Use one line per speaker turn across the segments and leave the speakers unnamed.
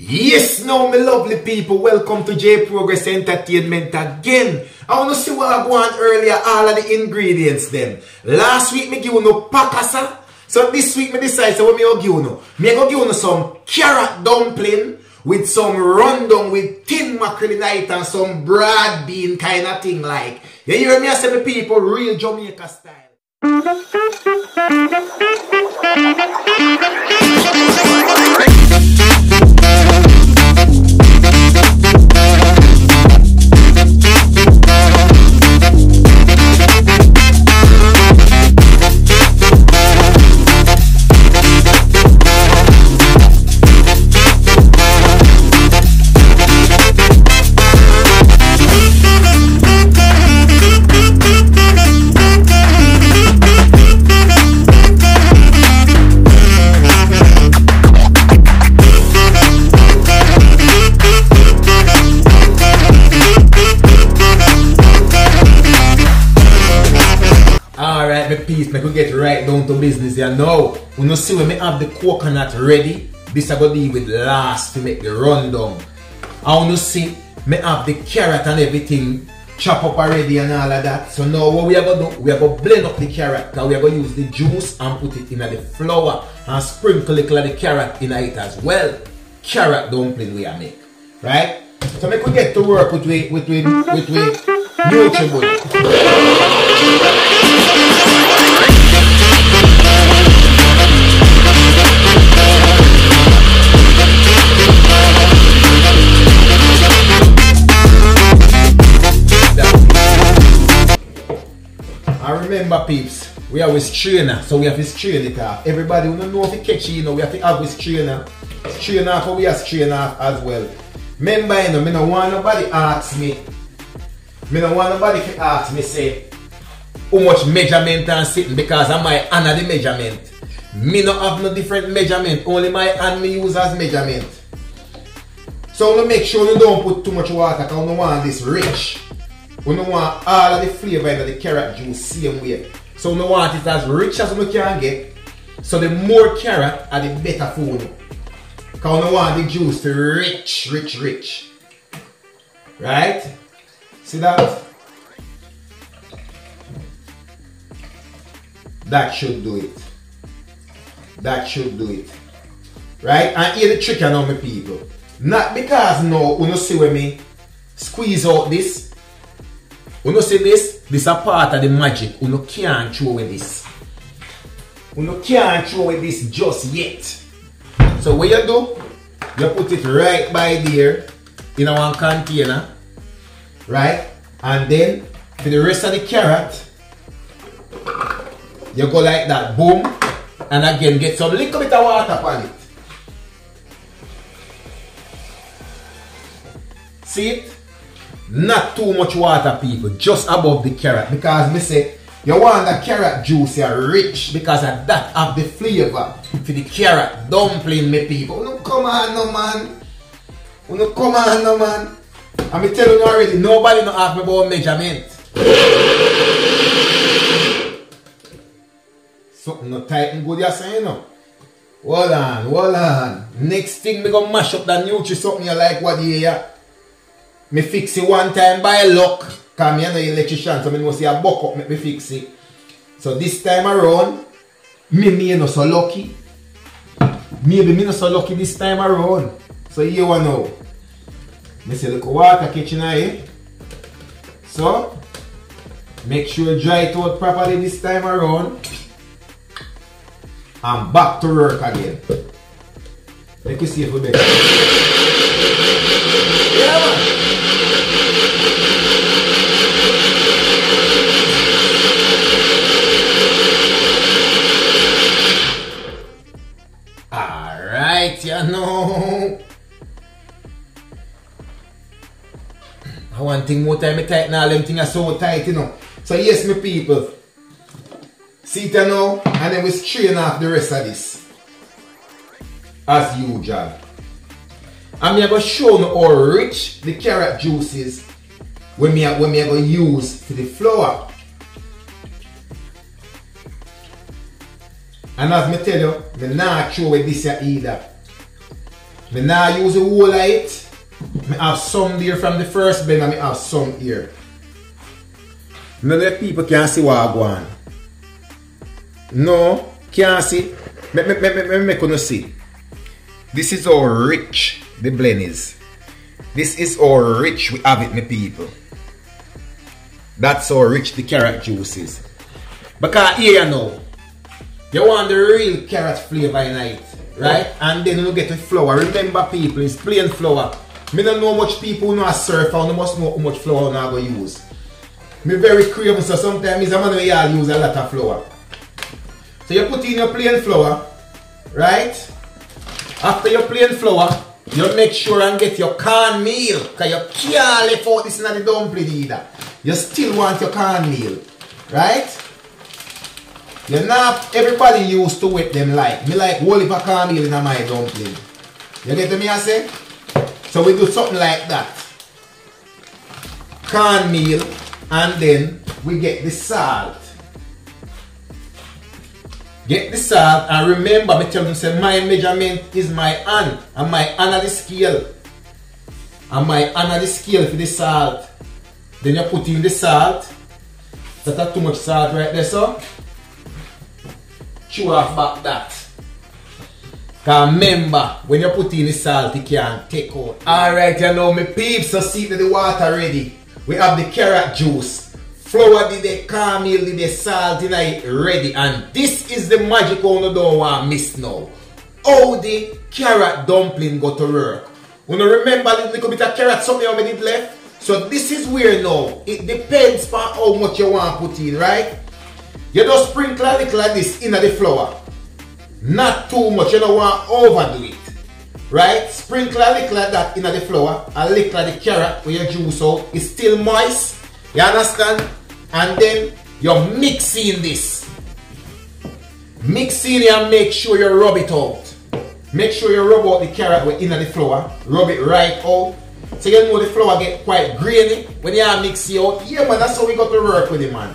Yes, now my lovely people, welcome to Jayy Progress Entertainment again. I want to see what I want earlier, all of the ingredients them. Last week me give you no pakasa. So this week me decide so what me go give you no. Me go give you no some carrot dumpling with some rundown with tin mackerel it and some broad bean kind of thing like. You hear me I say me people real Jamaica style. business here now. You know, see when me have the coconut ready, this go deal with last to make the rundown. I want to see me have the carrot and everything chop up already and all of that. So now what we are to do, we are to blend up the carrot because we are to use the juice and put it in the flour and sprinkle a little of the carrot in it as well. Carrot dumpling we are make, right? So me we get to work with we, with we, with we Nutribullet. Remember peeps, we have a trainer, so we have to strain it. Everybody don't know if it catch you know, we have to have a strainer. Strain off or we have strain off as well. Remember, you know, me no want nobody ask me. Me no want nobody to ask me say how much measurement and sitting because I might honor the measurement. Me no have no different measurement, only my hand me use as measurement. So make sure you don't put too much water because you want this rich. You don't want all of the flavor in the carrot juice same way. So you want it as rich as you can get. So the more carrot are the better for you. Because you want the juice to rich, rich, rich. Right? See that? That should do it. That should do it. Right? And here the trick know my people. Not because no, you see when me squeeze out this. You know see this? This a part of the magic. You know can't throw away this. You know can't throw away this just yet. So what you do? You put it right by there in a one container. Right? And then for the rest of the carrot, you go like that. Boom. And again get some little bit of water on it. See it? Not too much water, people. Just above the carrot. Because me say, you want the carrot juice here rich because of that have the flavor for the carrot dumpling, me people. Oh, no come on, no man. Oh, no come on, no man. I'm telling you already, nobody no ask me about measurement. Something no tight and good, you're saying no? Hold on, hold on. Next thing, we gonna mash up that Nutri something you like what you hear. Me fix it one time by luck. Cause me no electrician, so me know see a buck up, make. So this time around, me me no so lucky. Maybe me no so lucky this time around. So you want know. Me say look water kitchen here. So make sure dry it out properly this time around. And back to work again. You see if we. Yeah man. Alright, you know. I want thing more time I tighten all them things are so tight, you know. So yes, my people. See it now, and then we strain off the rest of this. As usual. And me I go show you how rich the carrot juice is when me, when me I use for the flour. And as me tell you, me not throw away this either. Me now use the whole of it. Me have some there from the first blend and me have some here. None of the people can see what I on. No, can't see. Me, me, me, me, me me you see. This is how rich the blend is. This is how rich we have it, my people. That's how rich the carrot juice is. Because here you know, you want the real carrot flavor in it, right? And then you get the flour. Remember people, it's plain flour. Me don't know much people know a surf and must know how much flour I'm going to use. Me very creative, so sometimes I'm going to use a lot of flour. So you put in your plain flour, right? After your plain flour, ah, you make sure and get your cornmeal. Because you can't leave out this in the dumpling either. You still want your cornmeal, right? You're not everybody used to it them like. Me like whole heap of cornmeal in my dumpling. You get me I say? So we do something like that. Cornmeal and then we get the salt. Get the salt and remember me tell them say my measurement is my hand and my hand the scale. And my hand at the scale for the salt. Then you put in the salt. That's too much salt right there so. Chew off back that. Cause remember, when you put in the salt, it can take out. Alright, you know, my peeps, so see that the water ready. We have the carrot juice. Flour did the cornmeal did the salt in I ready. And this is the magic one don't want miss now. How the carrot dumpling got to work. You know, remember the little bit of carrot something I did left? So this is where now, it depends on how much you want to put in, right? You just sprinkle a little like this in the flour. Not too much, you don't want to overdo it. Right? Sprinkle a little like that in the flour, a little like the carrot where your juice out. It's still moist. You understand? And then you're mixing this. Mixing and make sure you rub it out. Make sure you rub out the carrot in the flour. Rub it right out. So you know the flour get quite grainy when you mix it out. Yeah man, that's how we got to work with it man.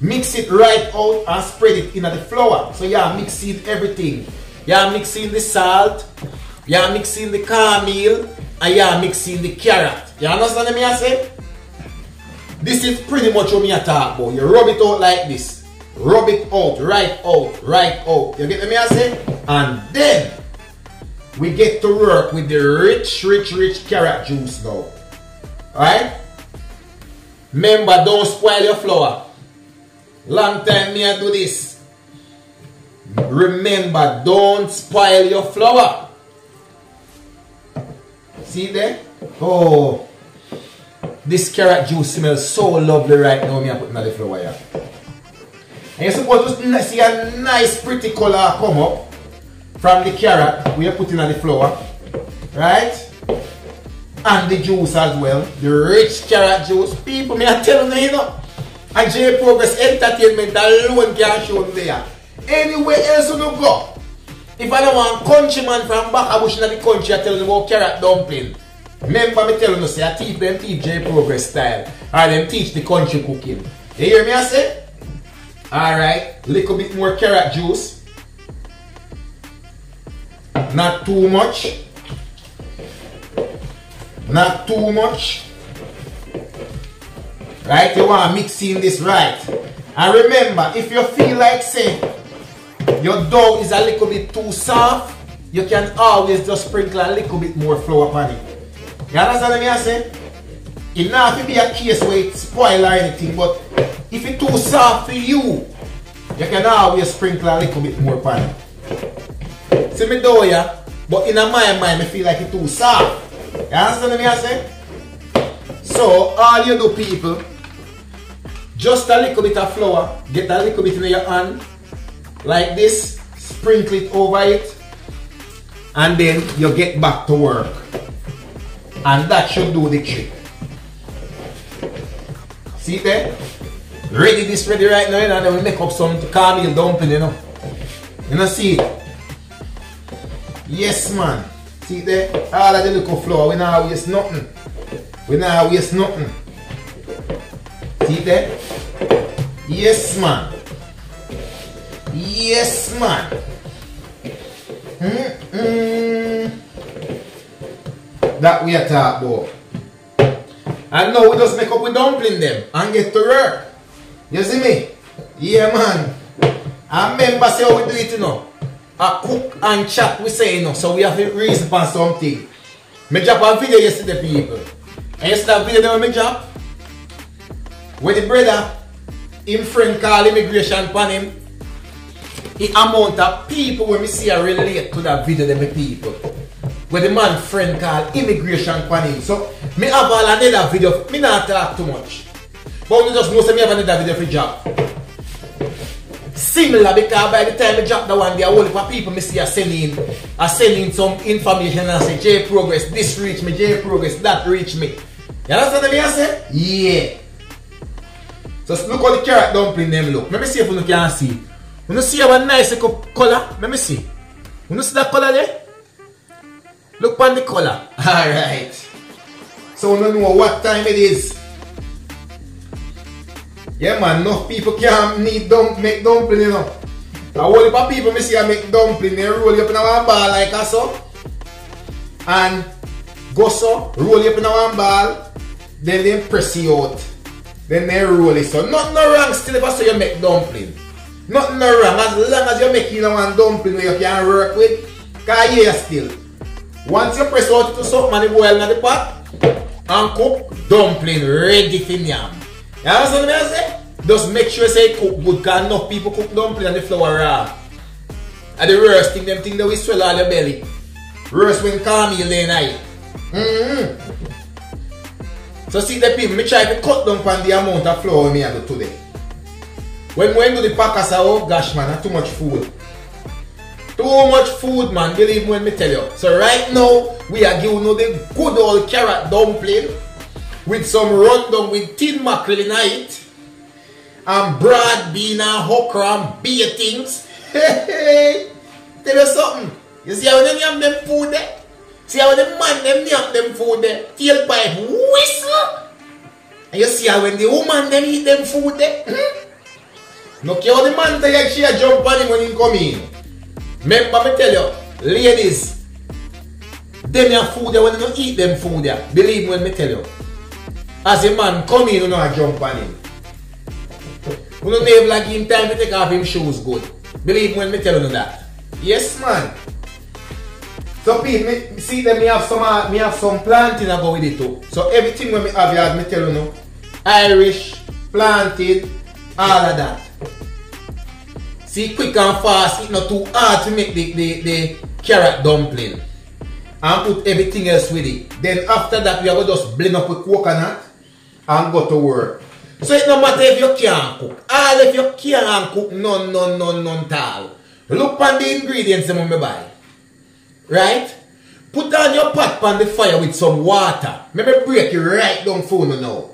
Mix it right out and spread it in the flour. So you're mixing everything. You're mixing the salt, you're mixing the cornmeal, and you're mixing the carrot. You understand me I say? This is pretty much what me I talk about. You rub it out like this. Rub it out, right out, right out. You get what me I say? And then we get to work with the rich, rich, rich carrot juice now. Alright? Remember, don't spoil your flour. Long time me I do this. Remember, don't spoil your flour. See there? Oh, this carrot juice smells so lovely right now. Me I put in the flour here. And you suppose to see a nice pretty color come up from the carrot we are putting in the flour. Right? And the juice as well. The rich carrot juice. People, me I tell you, you know. And Jayy Progress Entertainment alone can show there. Anywhere else you go. If I don't want countryman from Backabush in the country, I tell them about carrot dumpling. Remember me telling you, say, I teach them teach Jayy Progress style. Or them teach the country cooking. You hear me I say? Alright, a little bit more carrot juice. Not too much. Not too much. Right? You want to mix in this right. And remember, if you feel like say your dough is a little bit too soft, you can always just sprinkle a little bit more flour on it. You understand what I say? It not to be a case where it spoil or anything, but if it's too soft for you, you can always sprinkle a little bit more it. See me dough yeah, but in my mind, I feel like it's too soft. You understand what I say? So, all you do people, just a little bit of flour, get a little bit in your hand, like this, sprinkle it over it, and then you get back to work. And that should do the trick. See there? Ready this ready right now, you know, and then we make up some caramel dumpling, you know. You know, see it? Yes, man. See there? All of the little flour, we not waste nothing. We not waste nothing. See there? Yes, man. Yes, man. Mm -mm. That we are talk about. And now we just make up with dumpling them and get to work. You see me? Yeah man. And remember say how we do it you know. A cook and chat we say you know. So we have to reason for something. Me drop a video yesterday people. And yesterday video that me drop. with the brother, him friend call immigration upon him. The amount of people when me see I relate to that video them people. Where the man friend call immigration him. So me have another video. Me not talk too much. But you just know say me have another video for drop. Similar because by the time I drop the one, there are a whole heap of people me see are sending, are sending some information and I say, J Progress, this reach me, J Progress, that reach me. You understand what I say? Yeah. So look how the carrot dumpling them look. Let me see if you can see. You see how nice color? Let me see. You see that color there? Look on the color. Alright. So you know what time it is. Yeah man, enough people can't need dump, make dumpling you know. A whole heap of people me see I make dumpling, they roll you up in a one ball like a so. And go so, roll you up in a one ball, then they press you out. Then they roll it. So nothing no wrong still if I say you make dumpling. Nothing no wrong as long as you're making a one dumpling where you can work with. Yeah still. Once you press out to something and it boil in the pot and cook, dumpling ready for yam. You understand what I say? Just make sure say cook good because enough people cook dumpling and the flour raw. And the worst thing, them thing that we swell all your belly. Worst when cornmeal lay night. Mm-hmm. So see the people, me try to cut down on the amount of flour me I today. When we do the packers, oh gosh man, that's too much food. Too much food man, believe me when me tell you. So right now, we are giving you the good old carrot dumpling with some rundown with tin mackerel in it and broad bean and okra and beatings. Hey, hey, tell you something. You see how they yam them food there? See how the man them yam them food there? Tailpipe whistle. And you see how when the woman them eat them food there? Hmm? No care how the man tell you she a jump on him when he come in. Men, mwen me tell yo, ladies, dem yon food ya, when you don't eat dem food ya, believe me when me tell yo. As a man, come in, you know, a jump on him. You know, they like him time to take off him shoes good. Believe me when me tell you that. Yes, man. So Pete, me, see that me have some uh, me have some planting I go with it too. So everything when me have yard, me tell you no. Irish, planted, all of that. See quick and fast, it's not too hard to make the, the, the carrot dumpling. And put everything else with it. Then after that we are going to just blend up with coconut and go to work. So it no matter if you can't cook. All if you can't cook, none, none, none, none all. Look on the ingredients them me buy. Right? Put on your pot on the fire with some water. Maybe break it right down for me now.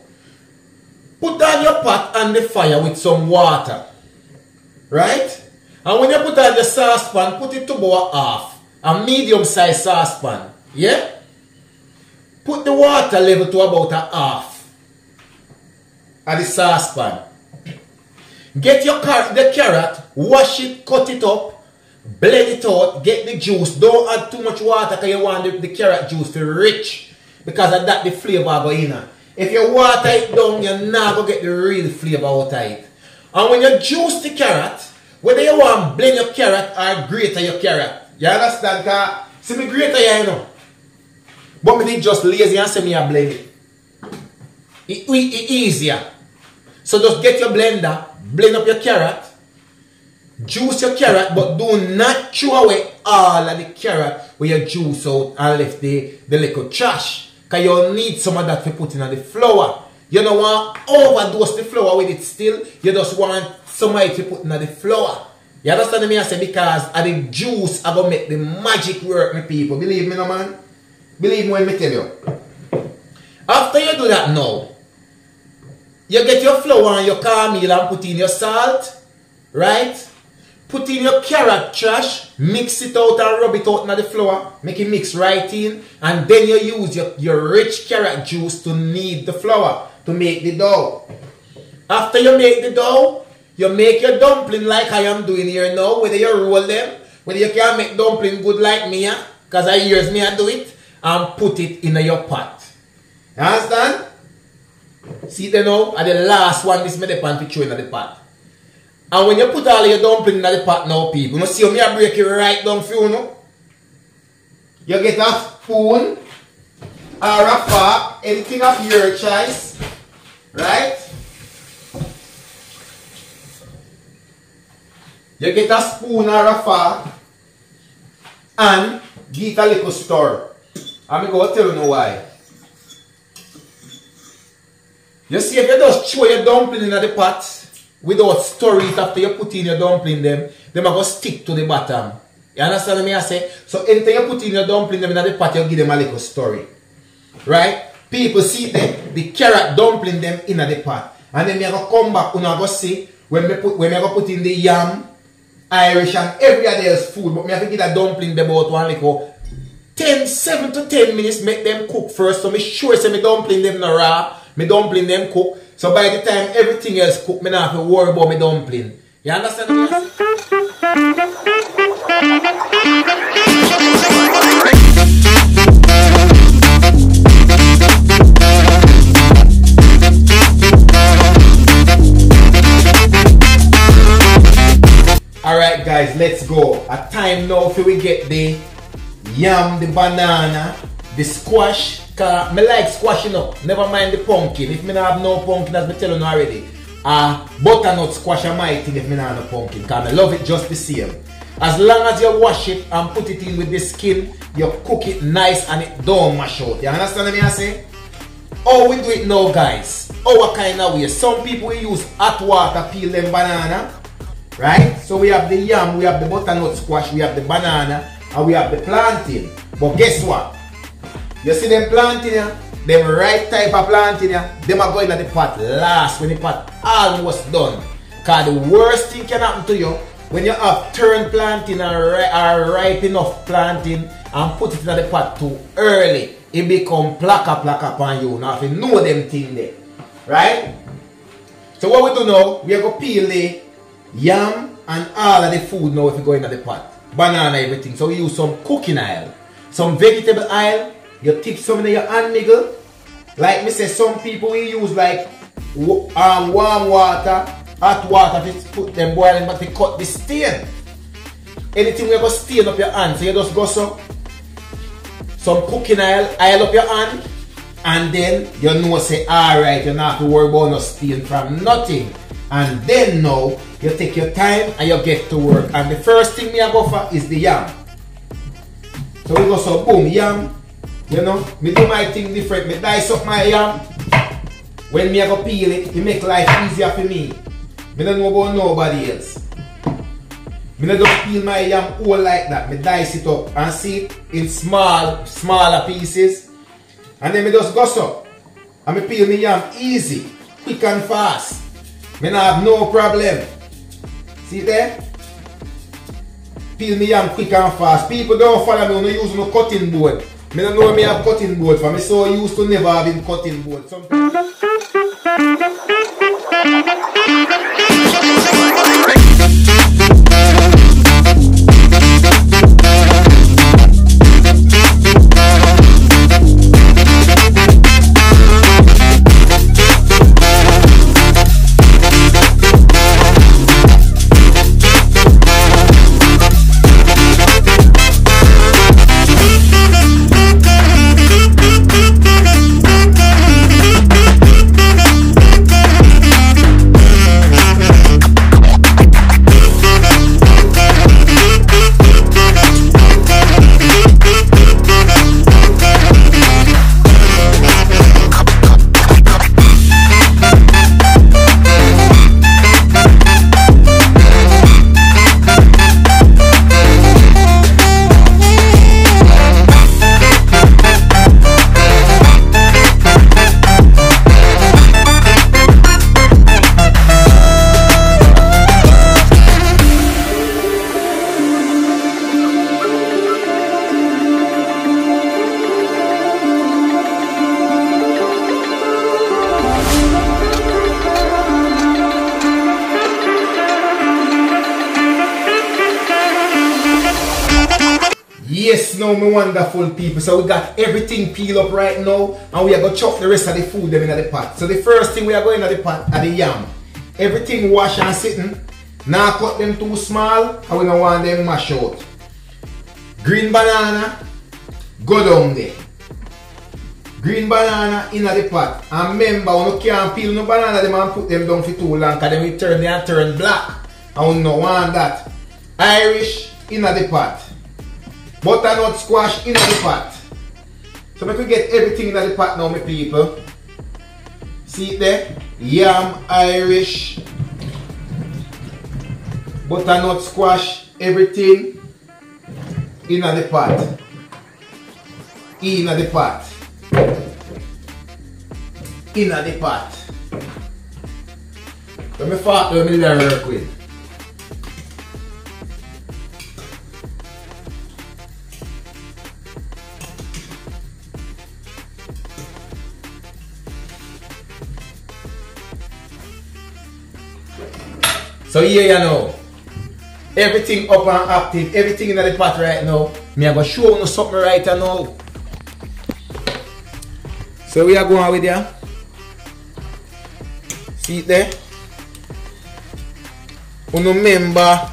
Put on your pot on the fire with some water. Right? And when you put on the saucepan, put it to about half. A medium-sized saucepan. Yeah? Put the water level to about a half. At the saucepan. Get your car the carrot, wash it, cut it up, blend it out, get the juice. Don't add too much water because you want the, the carrot juice to rich. Because of that the flavor go in. If you water it down, you're not going to get the real flavor out of it. And when you juice the carrot, whether you want blend your carrot or grate your carrot, you understand? Cause see me grate here, you know. But me did just lazy and say me a blend it. It, it, it easier. So just get your blender, blend up your carrot, juice your carrot, but do not throw away all of the carrot where you juice out and left the, the little trash. Because you need some of that to put in on the flour. You don't want overdose oh, the flour with it still. You just want some of to put in the flour. You understand me I say? Because of the juice I gonna make the magic work, my people. Believe me, no man. Believe me when me tell you. After you do that now, you get your flour and your cornmeal and put in your salt, right? Put in your carrot trash, mix it out and rub it out in the flour, make it mix right in, and then you use your, your rich carrot juice to knead the flour to make the dough. After you make the dough, you make your dumpling like I am doing here now, whether you roll them, whether you can make dumpling good like me, ah, because I years me I do it, and put it in your pot. You understand? See there now, at the last one, this made the pan to throw in the pot. And when you put all your dumpling in the pot now, people, you see me I break it right down for you, know? You get a spoon or a fork, anything of your choice, right? You get a spoon or a fork and give it a little stir. I'm going to tell you why. You see, if you just throw your dumpling in the pot without stirring it after you put in your dumpling them, them are going to stick to the bottom. You understand me I say? So anything you put in your dumpling them in the pot, you give them a little story. Right? People see them, the carrot dumpling them in the pot. And then you go come back and you go see when me put when me go put in the yam, Irish and every other else food, but me have to get a dumpling them about one little 10, 7 to 10 minutes make them cook first. So me sure say me dumpling them no raw, me dumpling them cook. So by the time everything else cook, me not have to worry about me dumpling. You understand me? Alright guys, let's go. A time now for we get the yam, the banana, the squash. Cause me like squash you know. Never mind the pumpkin. If me not have no pumpkin, as me tell you already. Uh, butternut squash are my thing if me not have no pumpkin. Cause I love it just the same. As long as you wash it and put it in with the skin, you cook it nice and it don't mash out. You understand what I say? Oh, we do it now guys? Our kind of way. Some people use hot water peel them banana. Right? So we have the yam, we have the butternut squash, we have the banana, and we have the plantain. But guess what? You see them plantain here? Them right type of plantain here, them are going at the pot last when the pot almost done. Cause the worst thing can happen to you when you have turned plantain or, or ripe enough plantain and put it in the pot too early, it become plaka plaka upon you. Now if you know them thing there. Right? So what we do now, we are going to peel the yam and all of the food now if you go into the pot. Banana, everything. So we use some cooking oil, some vegetable oil. You tip some in your hand nigga. Like me say, some people we use like um, warm water, hot water to put them boiling, but they cut the stain. Anything we go stain up your hand, so you just go some some cooking oil, oil up your hand, and then you know say alright, you not have to worry about no stain from nothing. And then now, you take your time and you get to work. And the first thing me I go for is the yam. So we go so boom, yam. You know, me do my thing different. Me dice up my yam. When me I go peel it, it make life easier for me. Me don't know about nobody else. Me not peel my yam all like that. Me dice it up and see it in small, smaller pieces. And then me just go so. And me peel my yam easy, quick and fast. Me not have no problem. See there? Peel me yam quick and fast. People don't follow me when I use no cutting board. Me don't know me have cutting board for me so used to never having cutting board. Sometimes now, my wonderful people. So we got everything peeled up right now. And we are going to chop the rest of the food them in the pot. So the first thing we are going to the pot are the yam. Everything wash and sitting. Now cut them too small. And we don't want them mash out. Green banana. Go down there. Green banana in the pot. And remember, you can't peel no banana, them put them down for too long. Because then we turn them and turn black. And we don't want that. Irish in the pot. Butternut squash in the pot. So we get everything in the pot now, my people. See it there? Yam, Irish, butternut squash, everything in the pot. In the pot. In the pot. So me fart when me work with. So here you know. Everything up and active, everything in the pot right now. Me I go show you something right now. So we are going with you. See there? Uno remember,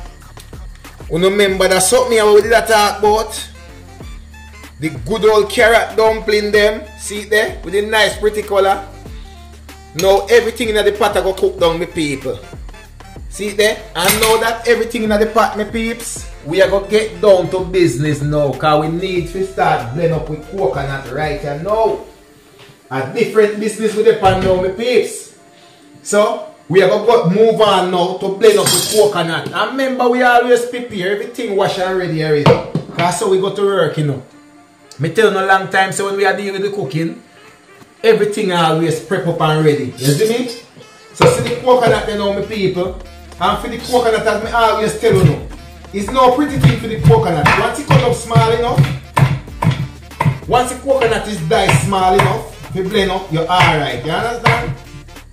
uno remember that something we did talk about. The good old carrot dumpling them. See there? With the nice pretty color. Now everything in the pot I go cook down my people. See there? And now that everything in the pot, my peeps, we are to get down to business now. Because we need to start blend up with coconut right and now. A different business with the pan now, my peeps. So, we are going to move on now to blend up with coconut. And remember, we always prepare everything wash and ready already. Because so we go to work, you know. Me tell you a long time, so when we are dealing with the cooking, everything always prep up and ready. You see me? So see the coconut you know, my people. And for the coconut, as me always tell you, it's no pretty thing for the coconut. Once it cut up small enough, once the coconut is diced small enough, you blend up, you're alright. You understand?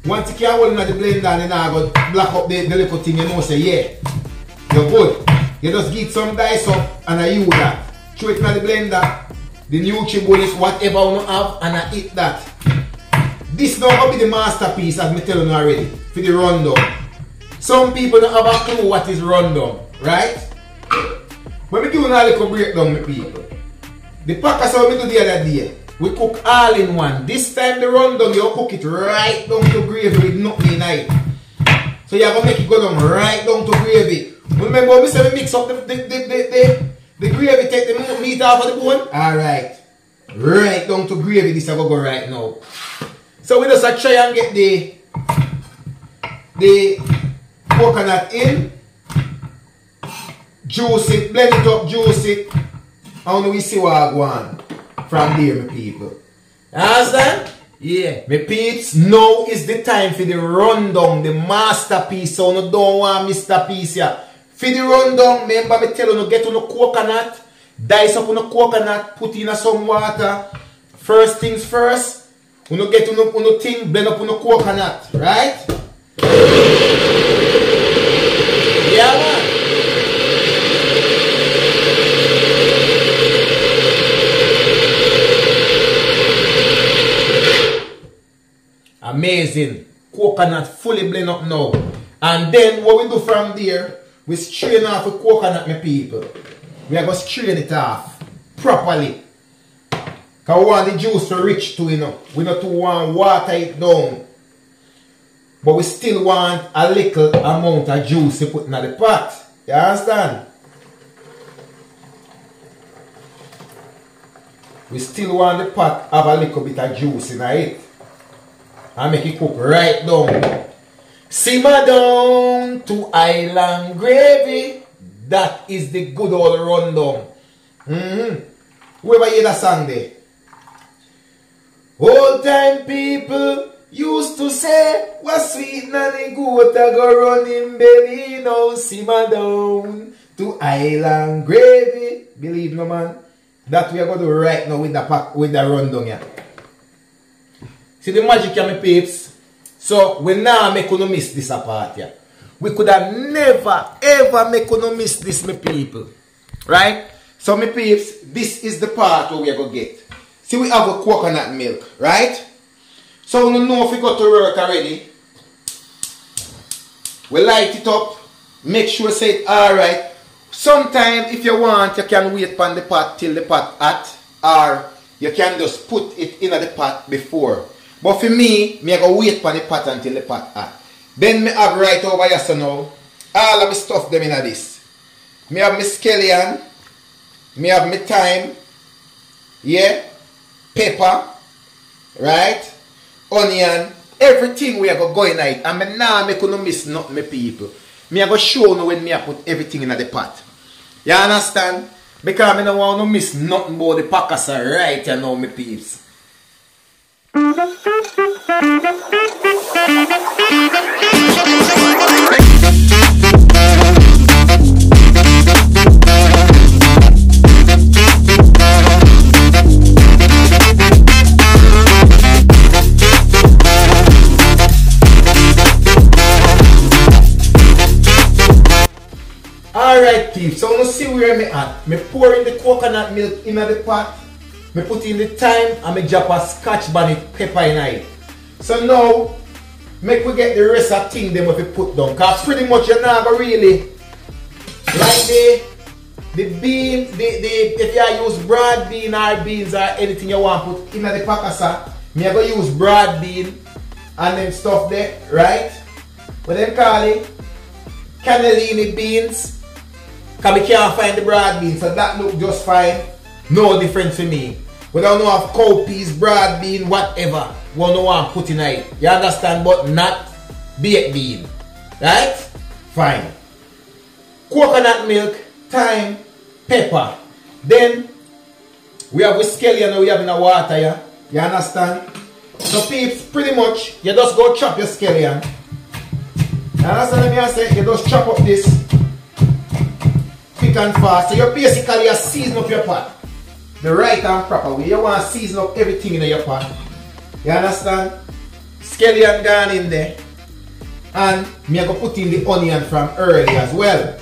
Once you can hold in the blender and then I go black up the, the little thing, you know, say, yeah, you're good. You just get some dice up and I use that. Throw it in the blender, the nutrient whatever you have, and I eat that. This now will be the masterpiece, as me tell you already, for the rundown. Some people don't have a clue what is rundown, right? When we do a little breakdown, my people, the packers how we do the other day, we cook all in one. This time the rundown, you cook it right down to gravy with nothing in it. So you have to make it go down right down to gravy. Remember we say we mix up the, the, the, the, the, the gravy, take the meat off of the bone? Alright. Right down to gravy, this is going to go right now. So we just try and get the the coconut in, juice it, blend it up, juice it, and we see what I go on from there, my people. Understand? Yeah. My peeps, now is the time for the rundown, the masterpiece. So no don't want Mr. Piece here. For the rundown, remember me tell you, no get on the coconut, dice up on the coconut, put in a some water. First things first, you get on the thing, blend up the coconut, right? Yeah, man. Amazing. Coconut fully blend up now. And then what we do from there, we strain off the coconut, my people. We are going to strain it off properly. Because we want the juice to rich to, you know. We not to want water it down. But we still want a little amount of juice to put in the pot. You understand? We still want the pot have a little bit of juice in it. And make it cook right down. Simmer down to island gravy. That is the good old rundown. Mm-hmm. Whoever hear that song there? Old time people Used to say, what sweet nanny goat I go running belly now simmer down to island gravy. Believe no man. That we are going to do right now with the pack with the rundown here. See the magic here my peeps. So we now make you miss this apart here. We could have never ever make you miss this my people. Right? So my peeps, this is the part where we are going to get. See we have a coconut milk, right? So we know if we got to work already. We light it up. Make sure say it alright. Sometimes if you want, you can wait on the pot till the pot hot. Or you can just put it in the pot before. But for me, me I go wait on the pot until the pot hot. Then me have right over here so now, all of the stuff them in this. Me have my scallion, me have my thyme, yeah, pepper, right, onion, everything we are going to go in it. And me now me couldn't miss nothing, my people. Me I go show you when me I put everything in the pot. You understand? Because I don't want to miss nothing about the packers right you know, my peeps. Alright peeps, so now see where me at. Me pour in the coconut milk in the pot. Me put in the thyme and me drop a scotch bonnet pepper in it. So now, make we get the rest of thing them we put down. Cause pretty much you're not really like the the bean, the, the if you use broad bean or beans or anything you want put in the pakasa, uh, me I go use broad bean and them stuff there, right? What them call it? Cannellini beans. Because we can't find the broad bean, so that look just fine. No difference for me. We don't know if cowpeas, broad bean, whatever. We don't want to put in it. You understand? But not baked bean. Right? Fine. Coconut milk, thyme, pepper. Then, we have a scallion we have in the water, yeah? You understand? So peeps, pretty much, you just go chop your scallion. You understand what I say? You just chop up this and fast. So you're basically are season up your pot. The right and proper way. You want to season up everything in your pot. You understand? Scallion gone in there. And me I go put in the onion from early as well.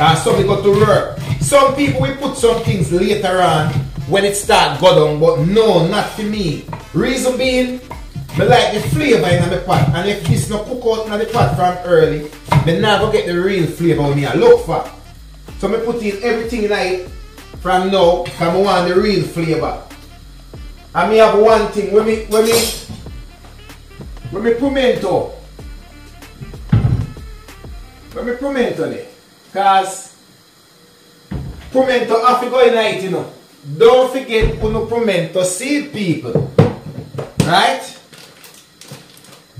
And some got to work. Some people will put some things later on when it start go down, but no, not for me. Reason being, me like the flavor in the pot. And if this no cook out in the pot from early, me not go get the real flavor me I look for. So me put in everything in it from now, because I want the real flavor. And me have one thing, when me, when me, when me pimento, when me pimento there, because pimento have to go in it, you know. Don't forget uno pimento seed, people. Right?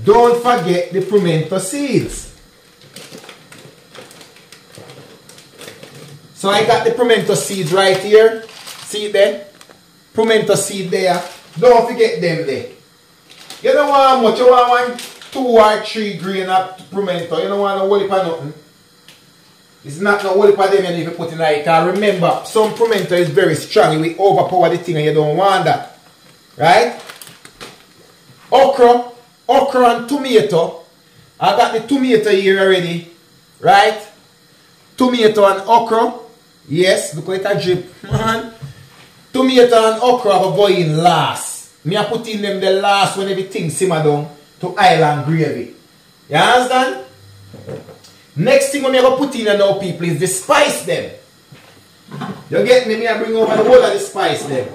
Don't forget the pimento seeds. So I got the pimento seeds right here. See it there? Pimento seed there. Don't forget them there. You don't want much. You want one, two or three grain of pimento. You don't want no whole heap nothing. It's not no whole heap of them you need to put in it. Because remember, some pimento is very strong. It will overpower the thing and you don't want that. Right? Okra. Okra and tomato. I got the tomato here already. Right? Tomato and okra. Yes, look at that drip. Man. Tomato and okra are going last. Me I put in them the last when everything simmer down to island gravy. You understand? Next thing we are going to put in now people is the spice them. You get me? Me I bring over the whole of the spice them.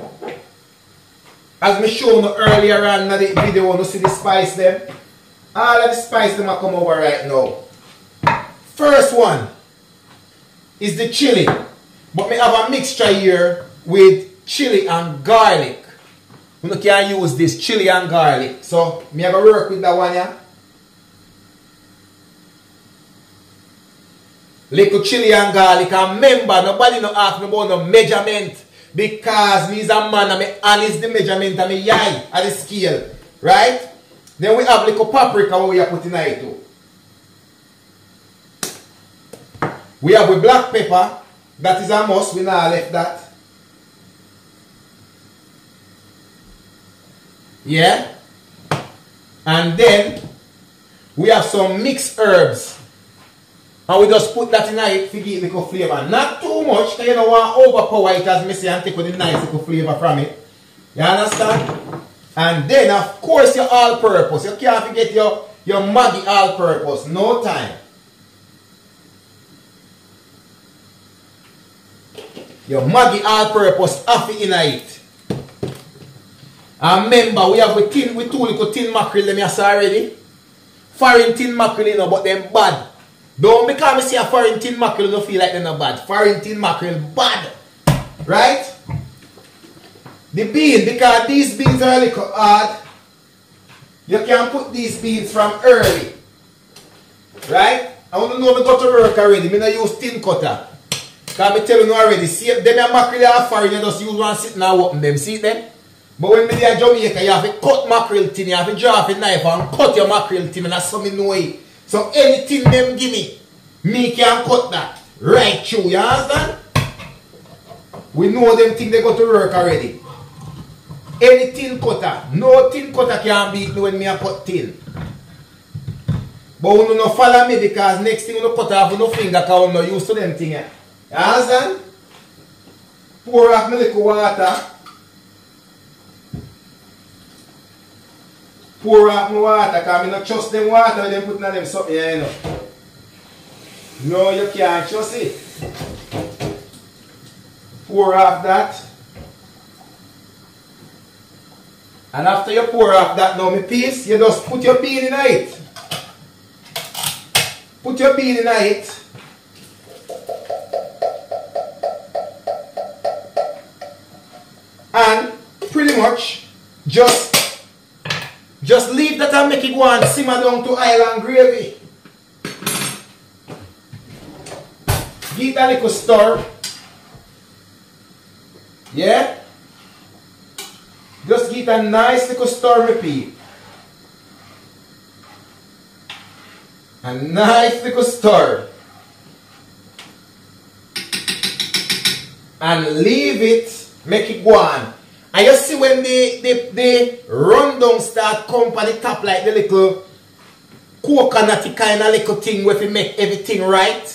As me show earlier on in the video, you see the spice them. All of the spice them are come over right now. First one is the chili. But me have a mixture here with chili and garlic. You can use this chili and garlic. So me have a work with that one yeah. Little chili and garlic. And remember, nobody no ask me about no measurement. Because me is a man and me honest the measurement and me yai at the scale. Right? Then we have little paprika we are putting it too. We have with black pepper. That is a must. We now left that. Yeah. And then we have some mixed herbs. And we just put that in it to give it flavor. Not too much, because you don't want to overpower it as me say and take with the nice little flavor from it. You understand? And then, of course, your all-purpose. You can't forget your, your Maggi all-purpose. No time. Your Maggi all-purpose half in it. And remember, we have a tin, we two little tin mackerel them yes already. Foreign tin mackerel, you know, but them bad. Don't because me see a foreign tin mackerel, don't feel like they're not bad. Foreign tin mackerel, bad. Right? The bean, because these beans are a little hard, you can put these beans from early. Right? I want to know me go to work already. Me not use tin cutter. Because me tell you no already, see them a mackerel are foreign, you just use one sitting and open them, see them? But when me there Jamaica, you have to cut mackerel tin, you have to draw a knife and cut your mackerel tin, and that's something no way. Eh? So anything them give me, me can cut that. Right through, you understand? We know them thing they go to work already. Any tin cutter, no tin cutter can beat me when me a cut tin. But you no follow me because next thing you no cut off your finger because you no used to them thing. Eh? You understand? Pour off me little water. pour out my water because I don't trust them water they put in them something you know. No, you can't trust it. Pour off that. And after you pour off that now, my piece, you just put your bean in it. Put your bean in it. Much just just leave that and make it go and simmer down to island gravy. Give a little stir. Yeah? Just give it a nice little stir, repeat. A nice little stir. And leave it, make it go on. And you see when they, they, they run down start come on the top like the little coconutty kind of little thing where you make everything right.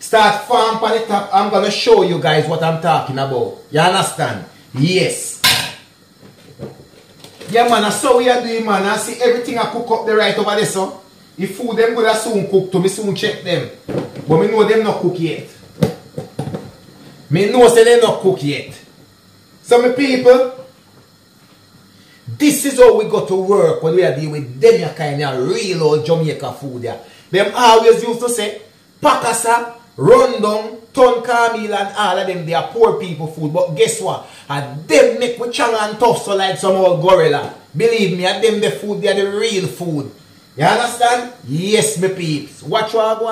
Start farm on the top. I'm going to show you guys what I'm talking about. You understand? Yes. Yeah man, that's how we are doing man. I see everything I cook up the right over there so. If food them good I soon cook to me soon check them. But me know them not cook yet. Me know say they not cook yet. So my people, this is how we go to work when we are dealing with them kind of real old Jamaica food there. Them always used to say, Pakasa, Rundown, Ton Camille and all of them, they are poor people food. But guess what? And them make with chang and tough so like some old gorilla. Believe me, and them the food, they are the real food. You understand? Yes, my peeps. Watch what I go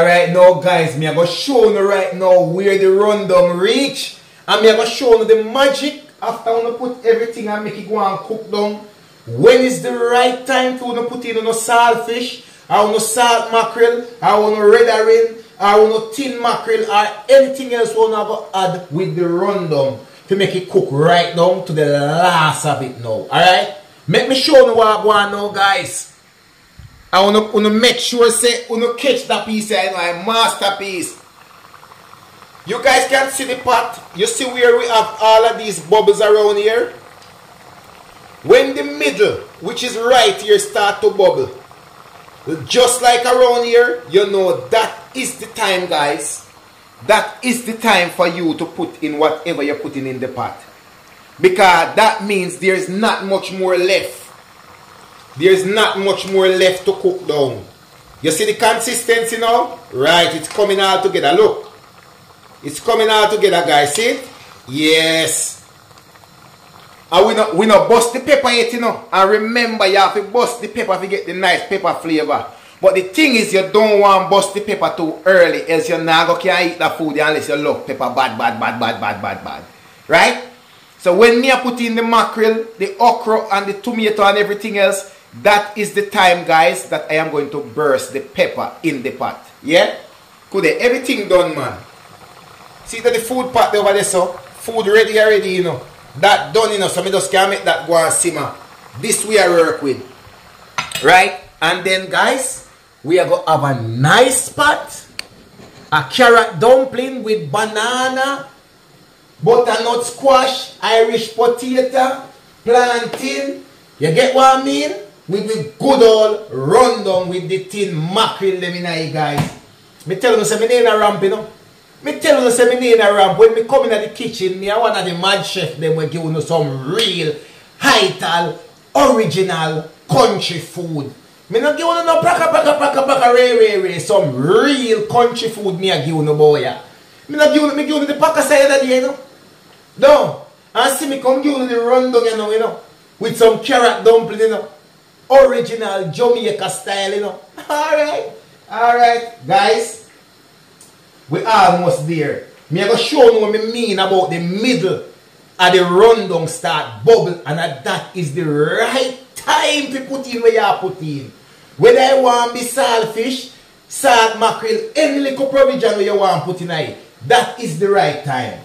Alright now guys, me I go show you right now where the rundown reach. And me I go show you the magic after I put everything and make it go and cook down. When is the right time to put in no saltfish, or no salt mackerel, or no red herring, or no tin mackerel, or anything else to add with the rundown to make it cook right down to the last of it now. Alright? Make me show you what I want now guys. I want to make sure say you catch that piece here, my masterpiece. You guys can see the pot. You see where we have all of these bubbles around here? When the middle, which is right here, start to bubble, just like around here, you know that is the time, guys. That is the time for you to put in whatever you're putting in the pot. Because that means there's not much more left. There's not much more left to cook down. You see the consistency now? Right, it's coming all together. Look. It's coming all together, guys. See? Yes. And we not we not bust the pepper yet, you know. And remember, you have to bust the pepper to get the nice pepper flavor. But the thing is, you don't want bust the pepper too early, else you're not going to eat the food unless you love pepper bad, bad, bad, bad, bad, bad, bad. Right? So when me I put in the mackerel, the okra and the tomato and everything else, that is the time guys that I am going to burst the pepper in the pot. Yeah? Could everything done man. See that the food pot over there so? Food ready already you know. That done you know so me just can make that go and simmer. This we are work with. Right? And then guys, we are going to have a nice pot. A carrot dumpling with banana, butternut squash, Irish potato, plantain. You get what I mean? With the good old rundown with the tin mackerel them in here, eh, guys. Me tell you, say me in a ramp, you know. Me tell you, say me in a ramp. When me come in the kitchen, me I one of the mad chef them will give you some real, high original country food. Me not give you no praka praka praka praka ray ray ray. Some real country food me I give you no boy. Me not give you, me give you the paka side that, you know. No. And see me come give you the rundown, you know, you know. With some carrot dumpling, you know. Original Jamaica style, you know. Alright. Alright, guys. We are almost there. Me I show you what me mean about the middle of the rundown start bubble and that is the right time to put in where you put in. Whether you want be saltfish, salt mackerel, any little provision where you want put in that is the right time.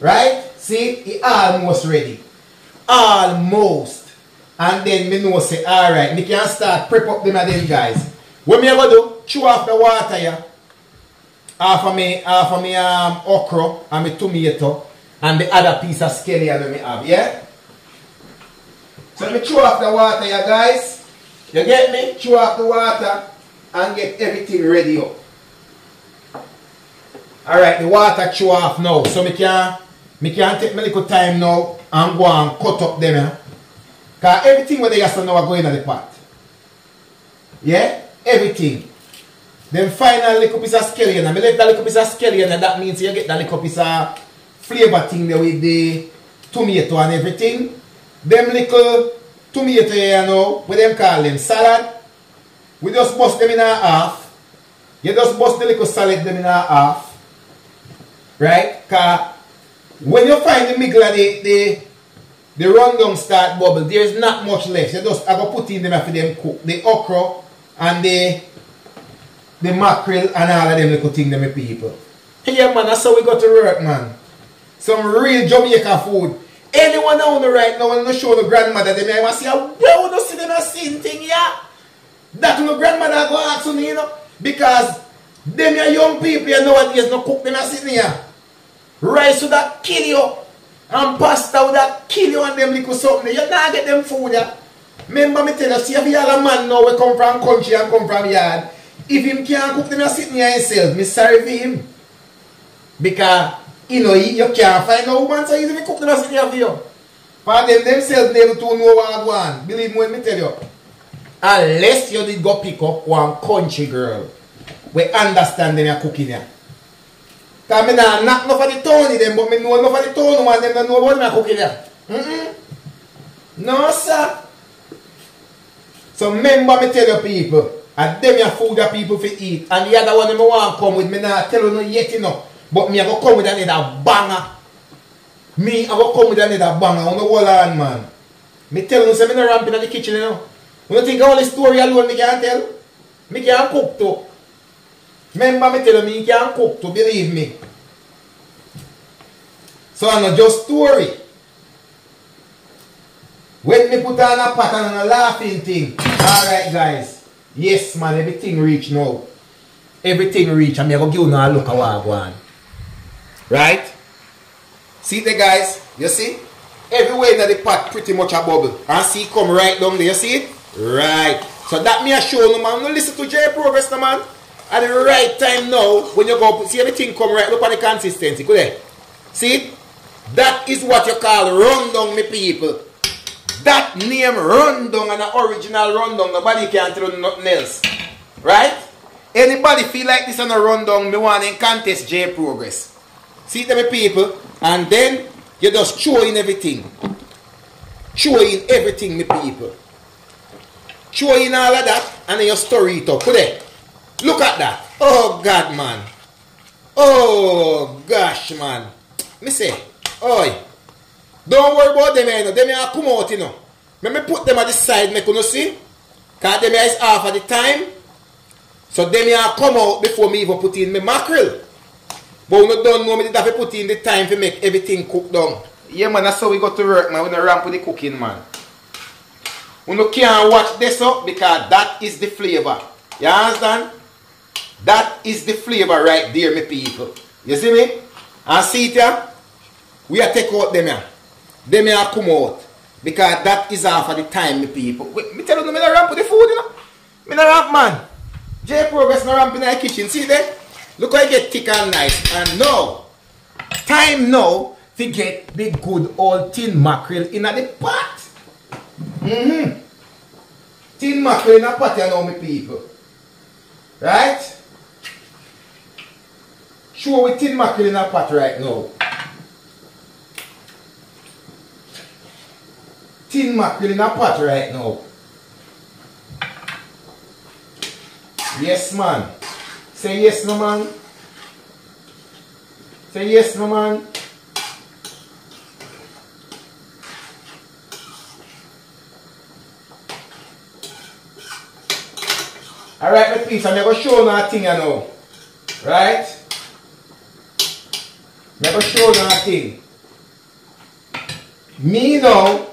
Right? See, it almost ready. Almost. And then me know say, alright, me can start prep up them again guys. What me going do? Chew off the water here. Half of me, half of me um, okra and me tomato and the other piece of scallion that me have, yeah? So me chew off the water here guys. You get me? Chew off the water and get everything ready up. Alright, the water chew off now. So me can me can take my little time now and go and cut up them. Eh? Because everything where they are now are going on the pot. Yeah? Everything. Then final little piece of scallion. I mean, if that little piece of scallion, and that means you get that little piece of flavor thing there with the tomato and everything. Them little tomato here, you know, what them call them, salad. We just bust them in a half. You just bust the little salad them in a half. Right? Because when you find the middle of the, the the rundown start bubble, there's not much left. You just I go put in them after them cook. The okra and the the mackerel and all of them little things them people. Yeah man, that's how we got to work man. Some real Jamaica food. Anyone on the right now to show the grandmother them I want to see how well you see them a same thing, yeah. That no grandmother go ask me, you know. Because them young people you nowadays no cook them a sitting here. Rice would that kill you. And pasta would that kill you and them little something. You can't get them food. Yeah? Remember me tell you, see if you are a man now we come from country and come from yard. If him can't cook them a sitting here himself, me sorry for him. Because you know you can't find no woman so to cook them a sitting here for you. For them themselves never to know what want. Believe me when me tell you. Unless you did go pick up one country girl. We understand them cooking here. Because I not knock no for the Tony them, but I no for the Tony one them don't know there. Mm-mm. No, sir. So remember me tell you people, and them your food that people for eat, and the other one them want come with me now tell you no yet you know, but me I go come with another banger. Me I go come with another banger on the wall on man. Me tell you say me no ramping in the kitchen you know. You don't think all the story alone me can tell? Me can cook too. Remember me tell you me can cook to believe me. So I'm not just story. When me put on a pattern and a laughing thing. Alright guys. Yes man, everything reach now. Everything reach and me go give you a look at what I. Right? See the guys? You see? Everywhere in the pot pretty much a bubble. And see come right down there. You see? Right. So that me a show no man. No listen to J Progress no man. At the right time now, when you go see everything come right, look at the consistency. Go there. See? That is what you call rundown, me people. That name rundown and the original rundown, nobody can you nothing else. Right? Anybody feel like this on a rundown, me want in contest Jayy Progress. See them people, and then you just throw in everything. Throw in everything, me people. Throw in all of that, and then you stir it up. Put it. Look at that. Oh, God, man. Oh, gosh, man. Me say, oi. Don't worry about them, you know. Them are come out, you know. Let me put them at the side, make you see. Because them is half at the time. So them are come out before me even put in my mackerel. But we don't know me did have to put in the time to make everything cook down. Yeah, man, that's how we got to work, man. We don't ramp with the cooking, man. We can't watch this up because that is the flavor. You understand? That is the flavor right there, my people. You see me? And see it here? We are take out them here. Them here come out. Because that is half of the time, my people. Wait, me tell you, me no ramp with the food, you know. Me no ramp, man. Jayy Progress no ramp in the kitchen. See there? Look how it get thick and nice. And now, time now to get the good old tin mackerel in the pot. Mm-hmm. Tin mackerel in a pot, you know, my people. Right? Sure, with tin mackerel in a pot right now. Tin mackerel in a pot right now. Yes, man. Say yes, no man. Say yes, no man. Alright, my piece, I'm going to show you a thing, you know. Right? To show you a thing. Me now,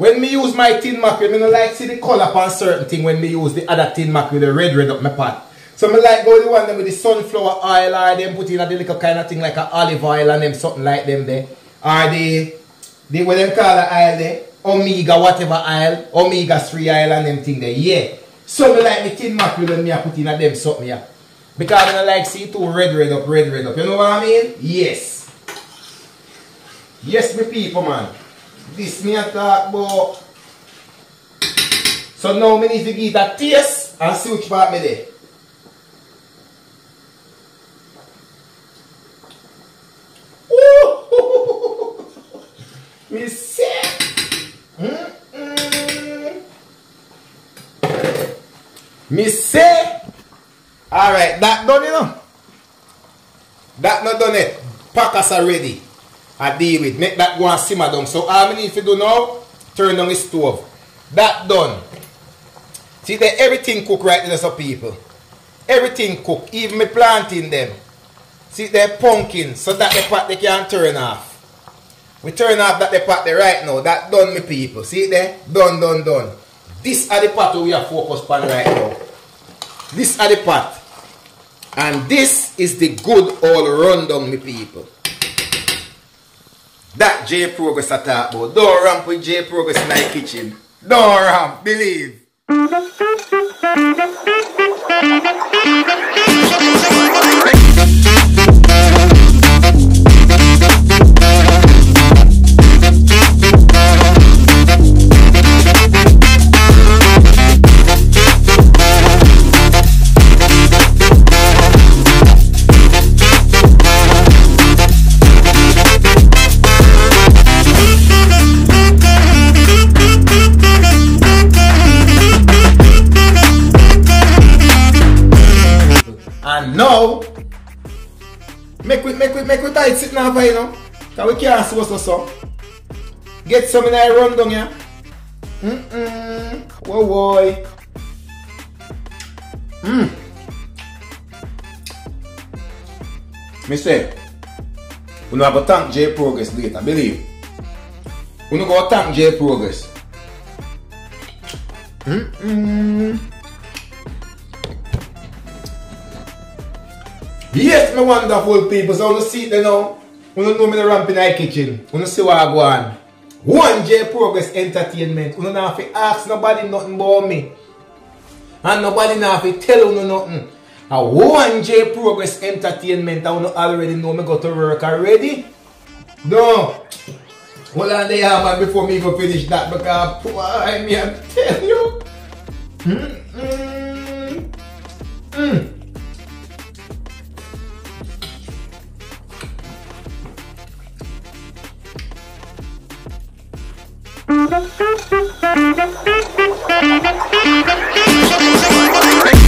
When me use my tin mackerel, me no like see the color upon certain thing when me use the other tin mackerel, the red red up my pot. So me like go the one them with the sunflower oil or them put in a little kind of thing like a olive oil and them something like them there. Or the, the what them call the oil there, omega whatever oil, omega 3 oil and them thing there. Yeah. So me like the tin mackerel when me I put in a them something yeah. Because I don't like see too red red up, red red up. You know what I mean? Yes. Yes, me people man. This me a talk about. So now me need to give a taste and see which part me there. Ooh, me say. Mm -mm. Me say. Alright, that done you know. That not done it. Packers are ready. I deal with. Make that go and simmer down. So all I need to do now, turn on the stove. That done. See that everything cook right there, so people. Everything cook. Even me planting them. See they're pumpkin so that the pot they can't turn off. We turn off that the pot there right now. That done me people. See there? Done, done, done. This are the pot we are focused on right now. This are the pot. And this is the good old rundown me people. That Jayy Progress I talk about. Don't ramp with Jayy Progress in my kitchen. Don't ramp, believe. And now, make we, make we, make we tight sit now, you know. Because we can't suppose to so. Get some in a run down here. Mm-mm. Whoa, whoa. Mm. Me se, ou nou apo tank J Progress later, believe. Ou nou go tank J Progress. Mm-mm. Yes, my wonderful people. So, you see it there now. You know me the ramp in my kitchen. You see what I go on. One Jayy Progress Entertainment. You don't have to ask nobody nothing about me. And nobody have to tell you nothing. And one Jayy Progress Entertainment. I already know me go to work already. No. Hold on there, man, before me go finish that. Because, boy, me, I tell you. Mm, mm, mm.
Thank you.